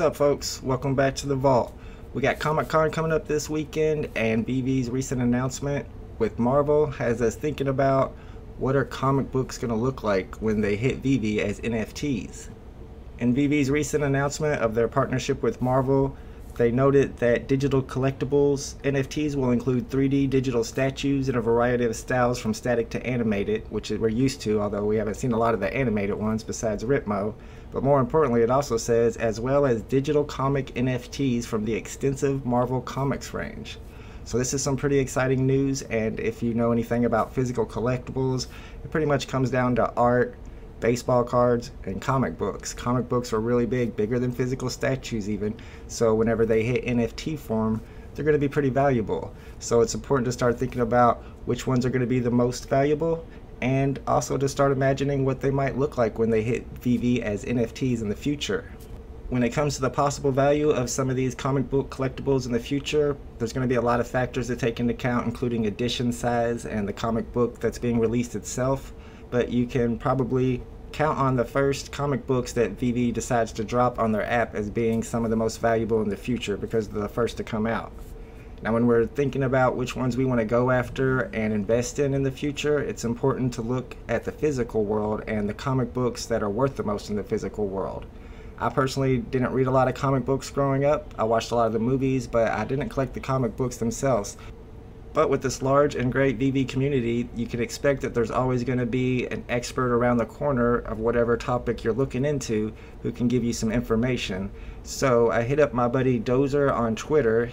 What's up, folks? Welcome back to the Vault. We got Comic Con coming up this weekend, and VeVe's recent announcement with Marvel has us thinking about what are comic books going to look like when they hit VeVe as NFTs. In VeVe's recent announcement of their partnership with Marvel, they noted that digital collectibles NFTs will include 3D digital statues in a variety of styles from static to animated, which we're used to, although we haven't seen a lot of the animated ones besides Ripmo. But more importantly, it also says as well as digital comic NFTs from the extensive Marvel Comics range. So this is some pretty exciting news, and if you know anything about physical collectibles, it pretty much comes down to art, baseball cards, and comic books. Comic books are really big, bigger than physical statues even. So whenever they hit NFT form, they're going to be pretty valuable. So it's important to start thinking about which ones are going to be the most valuable and also to start imagining what they might look like when they hit VeVe as NFTs in the future. When it comes to the possible value of some of these comic book collectibles in the future, there's going to be a lot of factors to take into account, including edition size and the comic book that's being released itself but you can probably count on the first comic books that VeVe decides to drop on their app as being some of the most valuable in the future because they're the first to come out. Now, when we're thinking about which ones we want to go after and invest in in the future, it's important to look at the physical world and the comic books that are worth the most in the physical world. I personally didn't read a lot of comic books growing up. I watched a lot of the movies, but I didn't collect the comic books themselves. But with this large and great VeVe community, you can expect that there's always going to be an expert around the corner of whatever topic you're looking into who can give you some information. So I hit up my buddy Dozer on Twitter.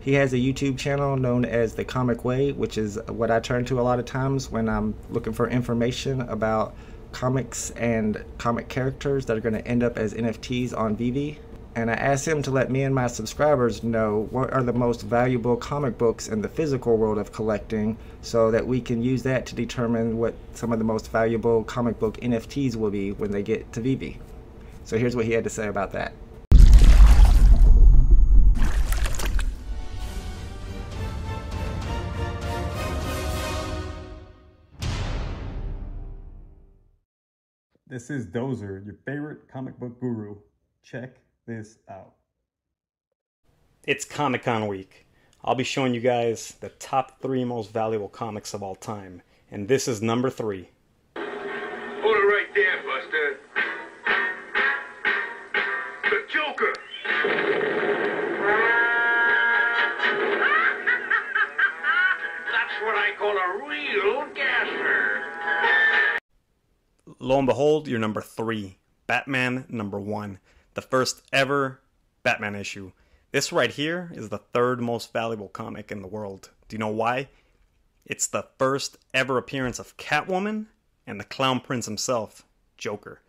He has a YouTube channel known as The Comic Way, which is what I turn to a lot of times when I'm looking for information about comics and comic characters that are going to end up as NFTs on VeVe and I asked him to let me and my subscribers know what are the most valuable comic books in the physical world of collecting so that we can use that to determine what some of the most valuable comic book NFTs will be when they get to VeVe. So here's what he had to say about that. This is Dozer, your favorite comic book guru. Check this out. It's Comic Con week. I'll be showing you guys the top three most valuable comics of all time, and this is number three. Hold it right there, Buster. The Joker. That's what I call a real gasser. Lo and behold, you're number three. Batman number one the first ever Batman issue. This right here is the third most valuable comic in the world. Do you know why? It's the first ever appearance of Catwoman and the Clown Prince himself, Joker.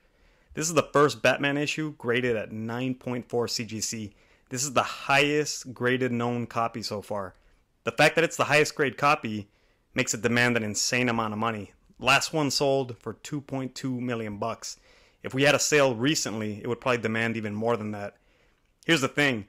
This is the first Batman issue graded at 9.4 CGC. This is the highest graded known copy so far. The fact that it's the highest grade copy makes it demand an insane amount of money. Last one sold for 2.2 million bucks. If we had a sale recently, it would probably demand even more than that. Here's the thing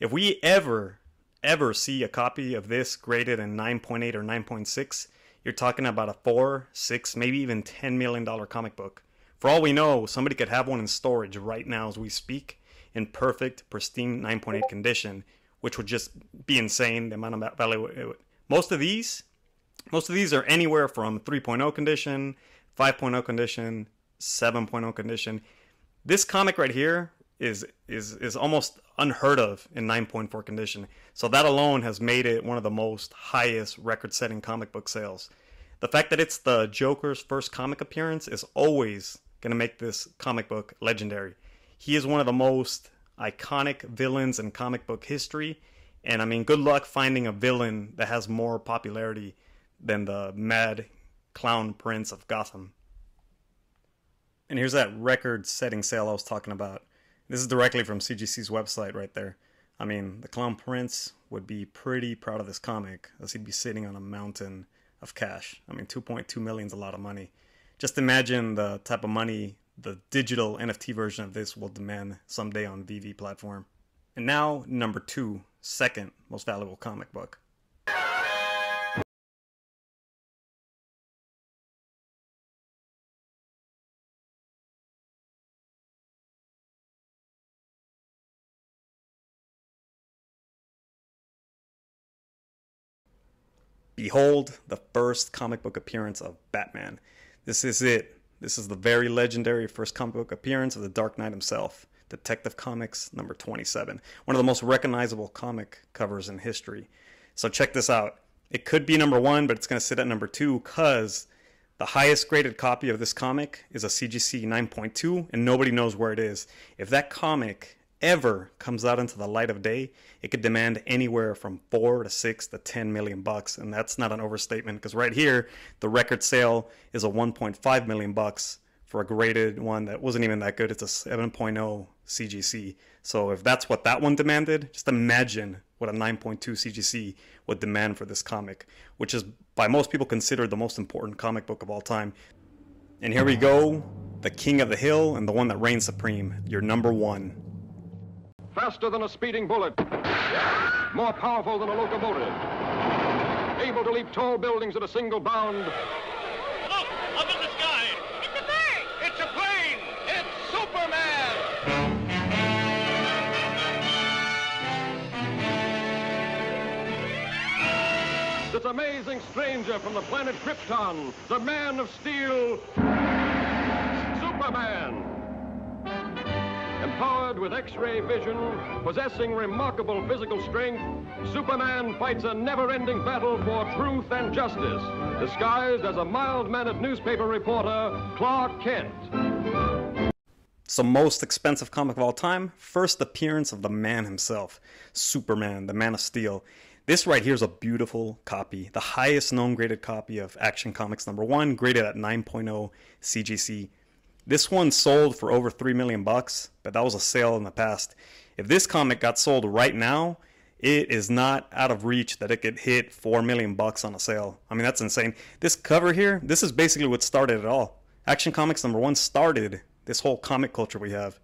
if we ever, ever see a copy of this graded in 9.8 or 9.6, you're talking about a 4, 6, maybe even $10 million comic book. For all we know, somebody could have one in storage right now as we speak in perfect, pristine 9.8 condition, which would just be insane. The amount of value. Most of these, most of these are anywhere from 3.0 condition, 5.0 condition, 7.0 condition. This comic right here is is is almost unheard of in 9.4 condition. So that alone has made it one of the most highest record-setting comic book sales. The fact that it's the Joker's first comic appearance is always going to make this comic book legendary. He is one of the most iconic villains in comic book history, and I mean, good luck finding a villain that has more popularity than the mad clown prince of Gotham. And here's that record setting sale I was talking about. This is directly from CGC's website right there. I mean, the Clown Prince would be pretty proud of this comic as he'd be sitting on a mountain of cash. I mean, 2.2 million is a lot of money. Just imagine the type of money the digital NFT version of this will demand someday on VeVe platform. And now, number two, second most valuable comic book. Behold the first comic book appearance of Batman. This is it. This is the very legendary first comic book appearance of the Dark Knight himself. Detective Comics number 27. One of the most recognizable comic covers in history. So check this out. It could be number one, but it's going to sit at number two because the highest graded copy of this comic is a CGC 9.2, and nobody knows where it is. If that comic ever comes out into the light of day, it could demand anywhere from four to six to ten million bucks, and that's not an overstatement because right here the record sale is a 1.5 million bucks for a graded one that wasn't even that good. It's a 7.0 CGC. So if that's what that one demanded, just imagine what a 9.2 CGC would demand for this comic, which is by most people considered the most important comic book of all time. And here we go, the king of the hill and the one that reigns supreme, your number one. Faster than a speeding bullet. More powerful than a locomotive. Able to leap tall buildings at a single bound. Look! Up in the sky! It's a bird! It's a plane! It's Superman! This amazing stranger from the planet Krypton, the Man of Steel, Superman. Empowered with X-ray vision, possessing remarkable physical strength, Superman fights a never-ending battle for truth and justice, disguised as a mild-mannered newspaper reporter, Clark Kent. So, most expensive comic of all time, first appearance of the man himself, Superman, the Man of Steel. This right here is a beautiful copy, the highest known graded copy of Action Comics number one, graded at 9.0 CGC. This one sold for over 3 million bucks, but that was a sale in the past. If this comic got sold right now, it is not out of reach that it could hit 4 million bucks on a sale. I mean, that's insane. This cover here, this is basically what started it all. Action Comics number one started this whole comic culture we have.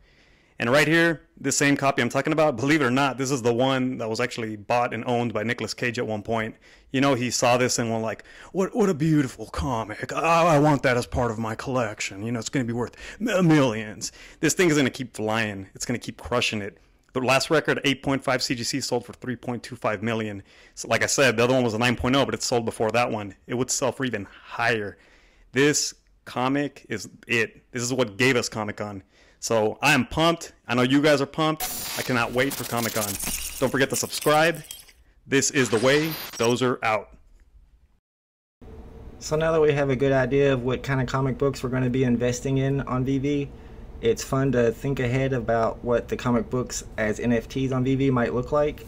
And right here, this same copy I'm talking about, believe it or not, this is the one that was actually bought and owned by Nicolas Cage at one point. You know, he saw this and went like, "What? What a beautiful comic! I, I want that as part of my collection. You know, it's going to be worth millions. This thing is going to keep flying. It's going to keep crushing it." The last record, 8.5 CGC, sold for 3.25 million. So, like I said, the other one was a 9.0, but it sold before that one. It would sell for even higher. This comic is it. This is what gave us Comic Con. So I am pumped. I know you guys are pumped. I cannot wait for Comic Con. Don't forget to subscribe. This is the way. Those are out. So now that we have a good idea of what kind of comic books we're going to be investing in on VeVe, it's fun to think ahead about what the comic books as NFTs on VeVe might look like.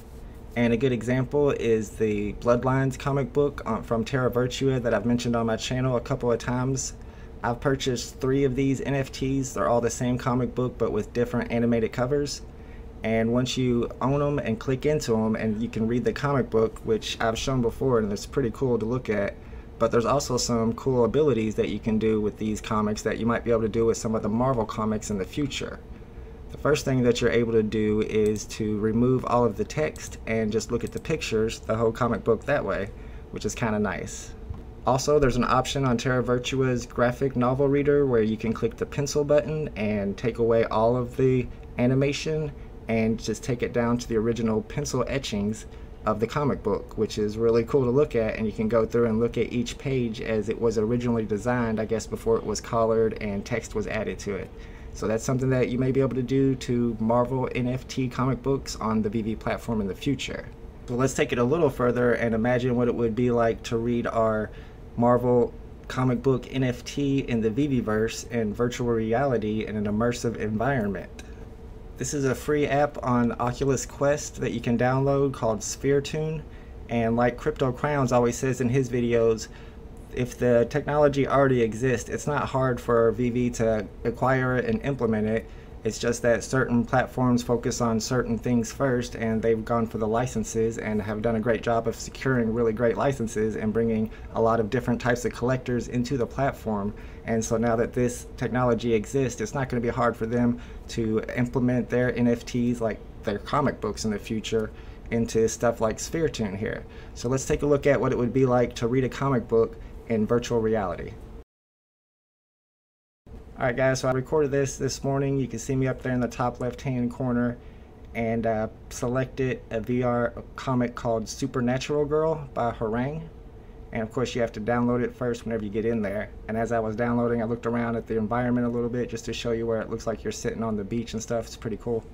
And a good example is the Bloodlines comic book um, from Terra Virtua that I've mentioned on my channel a couple of times. I've purchased three of these NFTs. They're all the same comic book but with different animated covers. And once you own them and click into them and you can read the comic book, which I've shown before and it's pretty cool to look at, but there's also some cool abilities that you can do with these comics that you might be able to do with some of the Marvel comics in the future. The first thing that you're able to do is to remove all of the text and just look at the pictures, the whole comic book that way, which is kind of nice. Also, there's an option on Terra Virtua's graphic novel reader where you can click the pencil button and take away all of the animation and just take it down to the original pencil etchings of the comic book, which is really cool to look at. And you can go through and look at each page as it was originally designed, I guess, before it was colored and text was added to it. So that's something that you may be able to do to Marvel NFT comic books on the VeVe platform in the future. So let's take it a little further and imagine what it would be like to read our Marvel comic book NFT in the VeVeVerse in virtual reality in an immersive environment. This is a free app on Oculus Quest that you can download called Sphere Toon. And like Crypto Crowns always says in his videos, if the technology already exists, it's not hard for VeVe to acquire it and implement it. It's just that certain platforms focus on certain things first, and they've gone for the licenses and have done a great job of securing really great licenses and bringing a lot of different types of collectors into the platform. And so now that this technology exists, it's not going to be hard for them to implement their NFTs, like their comic books in the future, into stuff like Sphere Toon here. So let's take a look at what it would be like to read a comic book in virtual reality. Alright guys, so I recorded this this morning. You can see me up there in the top left hand corner and uh, selected a VR comic called Supernatural Girl by Harang. And of course, you have to download it first whenever you get in there. And as I was downloading, I looked around at the environment a little bit just to show you where it looks like you're sitting on the beach and stuff. It's pretty cool.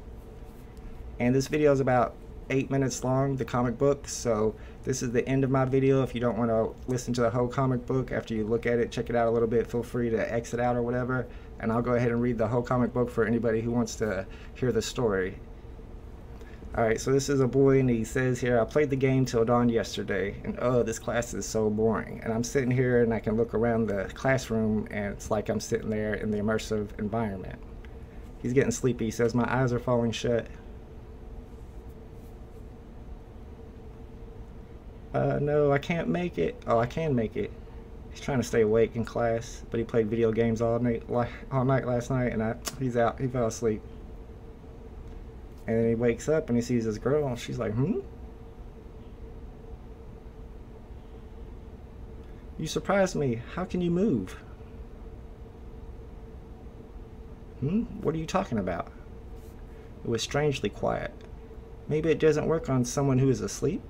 And this video is about eight minutes long, the comic book. So this is the end of my video. If you don't want to listen to the whole comic book after you look at it, check it out a little bit, feel free to exit out or whatever. And I'll go ahead and read the whole comic book for anybody who wants to hear the story. Alright, so this is a boy and he says here, I played the game till dawn yesterday and oh, this class is so boring. And I'm sitting here and I can look around the classroom and it's like I'm sitting there in the immersive environment. He's getting sleepy. He says, my eyes are falling shut. Uh, no, I can't make it. Oh, I can make it. He's trying to stay awake in class, but he played video games all night, all night last night, and I, he's out. He fell asleep. And then he wakes up and he sees this girl, and she's like, hmm? You surprised me. How can you move? Hmm? What are you talking about? It was strangely quiet. Maybe it doesn't work on someone who is asleep?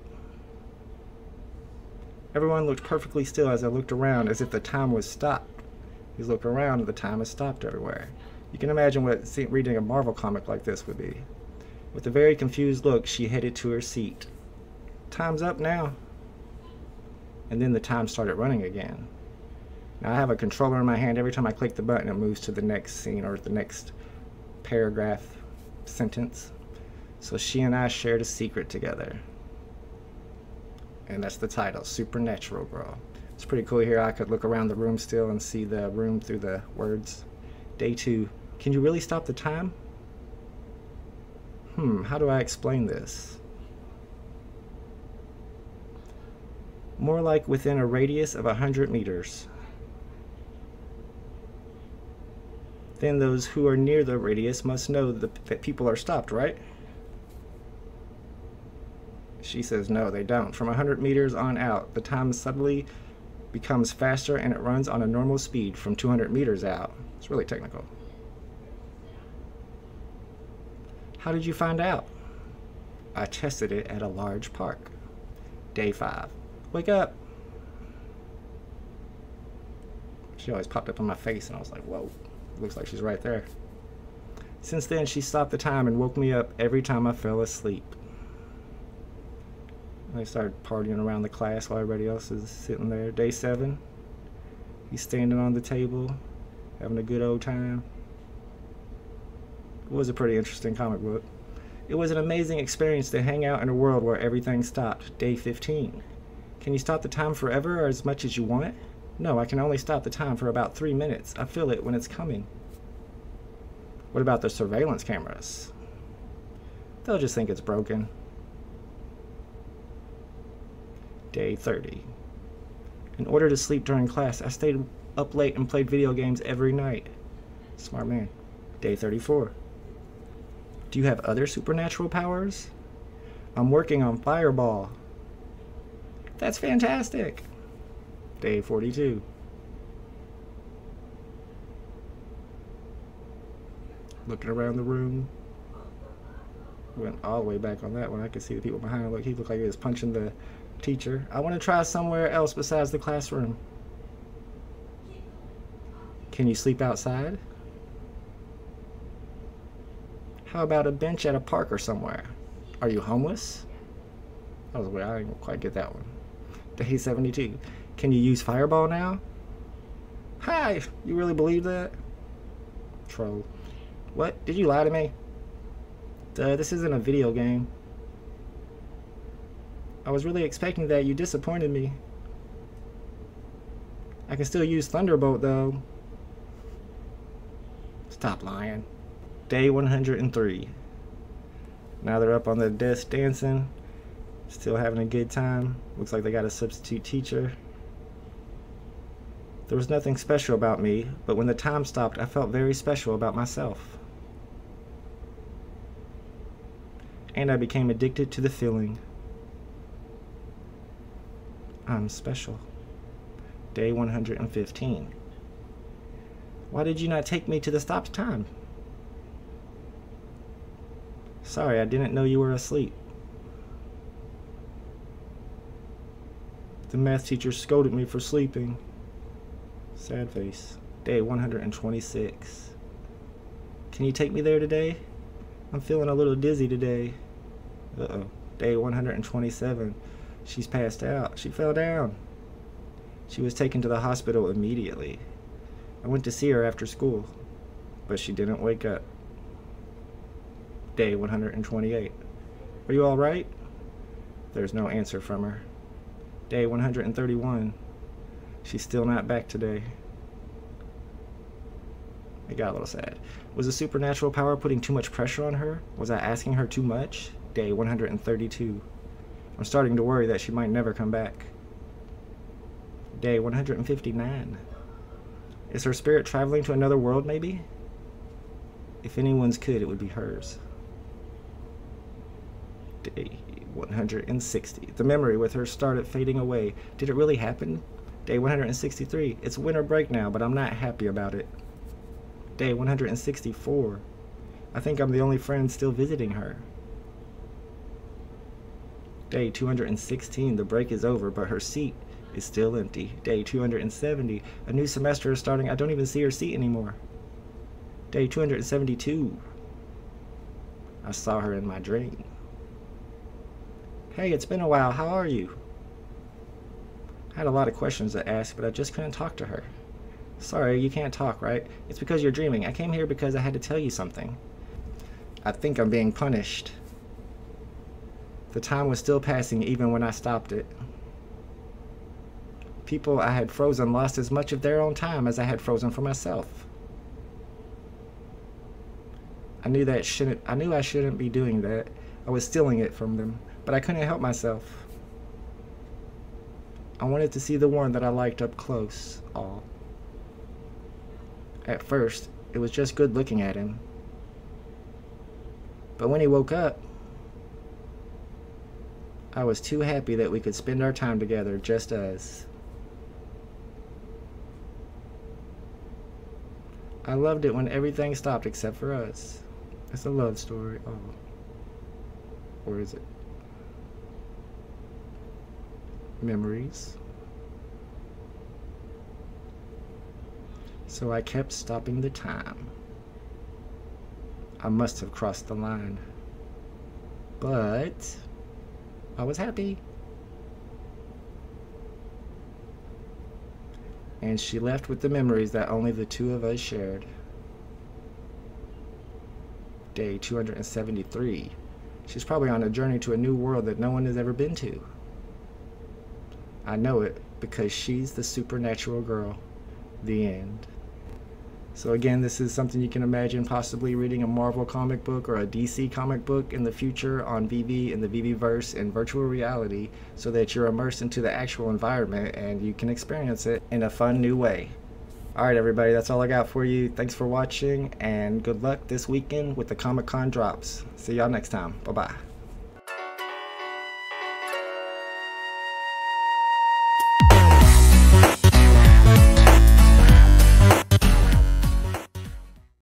Everyone looked perfectly still as I looked around as if the time was stopped. He's looked around and the time has stopped everywhere. You can imagine what reading a Marvel comic like this would be. With a very confused look, she headed to her seat. Time's up now. And then the time started running again. Now I have a controller in my hand. Every time I click the button, it moves to the next scene or the next paragraph sentence. So she and I shared a secret together. And that's the title, Supernatural Girl. It's pretty cool here. I could look around the room still and see the room through the words. Day two. Can you really stop the time? Hmm, how do I explain this? More like within a radius of 100 meters. Then those who are near the radius must know that people are stopped, right? She says no, they don't. From 100 meters on out, the time suddenly becomes faster and it runs on a normal speed from 200 meters out. It's really technical. How did you find out? I tested it at a large park. Day five. Wake up. She always popped up on my face and I was like, whoa, looks like she's right there. Since then, she stopped the time and woke me up every time I fell asleep. They started partying around the class while everybody else is sitting there. Day seven, he's standing on the table, having a good old time. It was a pretty interesting comic book. It was an amazing experience to hang out in a world where everything stopped. Day 15. Can you stop the time forever or as much as you want? No, I can only stop the time for about three minutes. I feel it when it's coming. What about the surveillance cameras? They'll just think it's broken. Day 30. In order to sleep during class, I stayed up late and played video games every night. Smart man. Day 34. Do you have other supernatural powers? I'm working on Fireball. That's fantastic. Day 42. Looking around the room. Went all the way back on that one. I could see the people behind. him. Look, he looked like he was punching the teacher. I want to try somewhere else besides the classroom. Can you sleep outside? How about a bench at a park or somewhere? Are you homeless? That was weird. I didn't quite get that one. Day 72. Can you use Fireball now? Hi! You really believe that? Troll. What? Did you lie to me? Duh, this isn't a video game. I was really expecting that. You disappointed me. I can still use Thunderbolt, though. Stop lying. Day 103. Now they're up on the desk dancing. Still having a good time. Looks like they got a substitute teacher. There was nothing special about me, but when the time stopped, I felt very special about myself. And I became addicted to the feeling. I'm special. Day 115. Why did you not take me to the stop time? Sorry, I didn't know you were asleep. The math teacher scolded me for sleeping. Sad face. Day 126. Can you take me there today? I'm feeling a little dizzy today. Uh oh. Day 127. She's passed out. She fell down. She was taken to the hospital immediately. I went to see her after school, but she didn't wake up. Day 128. Are you alright? There's no answer from her. Day 131. She's still not back today. It got a little sad. Was the supernatural power putting too much pressure on her? Was I asking her too much? Day 132. I'm starting to worry that she might never come back. Day 159. Is her spirit traveling to another world, maybe? If anyone's could, it would be hers. Day 160. The memory with her started fading away. Did it really happen? Day 163. It's winter break now, but I'm not happy about it. Day 164. I think I'm the only friend still visiting her. Day 216. The break is over, but her seat is still empty. Day 270. A new semester is starting. I don't even see her seat anymore. Day 272. I saw her in my dream. Hey, it's been a while. How are you? I had a lot of questions to ask, but I just couldn't talk to her. Sorry, you can't talk, right? It's because you're dreaming. I came here because I had to tell you something. I think I'm being punished. The time was still passing even when I stopped it. People I had frozen lost as much of their own time as I had frozen for myself. I knew that shouldn't I knew I shouldn't be doing that. I was stealing it from them, but I couldn't help myself. I wanted to see the one that I liked up close, all. At first, it was just good looking at him. But when he woke up, I was too happy that we could spend our time together just us. I loved it when everything stopped except for us. It's a love story. Oh. Or is it? Memories. So I kept stopping the time. I must have crossed the line. But I was happy. And she left with the memories that only the two of us shared. Day 273. She's probably on a journey to a new world that no one has ever been to. I know it because she's the supernatural girl. The end. So again, this is something you can imagine possibly reading a Marvel comic book or a DC comic book in the future on VeVe in the VeVe verse in virtual reality so that you're immersed into the actual environment and you can experience it in a fun new way. Alright everybody, that's all I got for you. Thanks for watching and good luck this weekend with the Comic Con drops. See y'all next time. Bye bye.